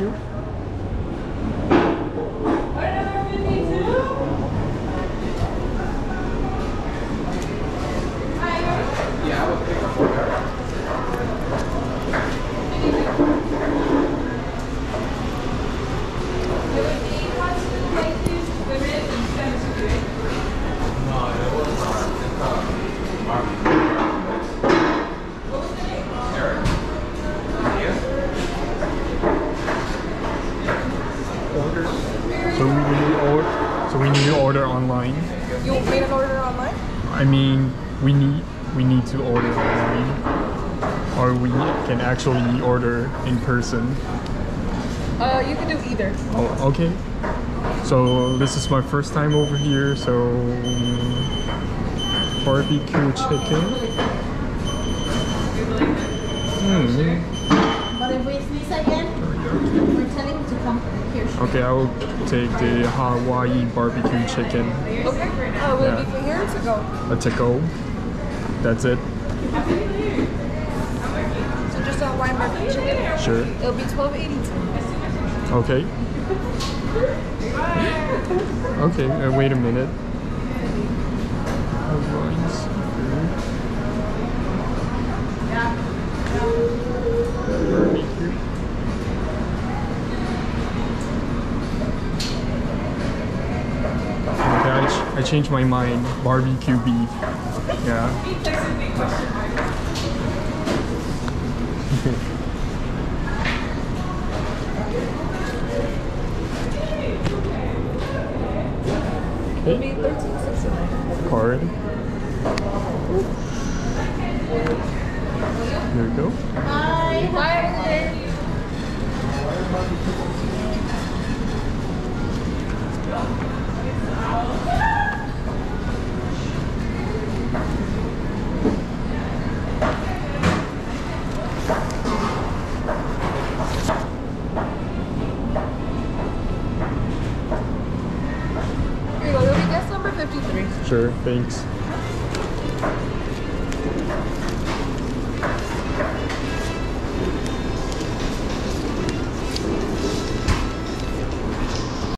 partiu. Order online. You made an order online? I mean, we need we need to order online, or we can actually order in person. Uh, you can do either. Oh, okay. So this is my first time over here. So barbecue chicken. Hmm. Okay, I will take the Hawaii barbecue chicken. Okay. Uh, will Yeah. it be for here or to go? A to go. That's it. So just a Hawaiian barbecue chicken? Sure. It'll be twelve eighty. Okay. Okay, uh, wait a minute. Seafood. Barbecue. Okay, I, changed my mind. Barbecue beef. Yeah. It'll Okay. be thirteen sixty nine. Card. There we go. Bye. Bye. future. Thanks.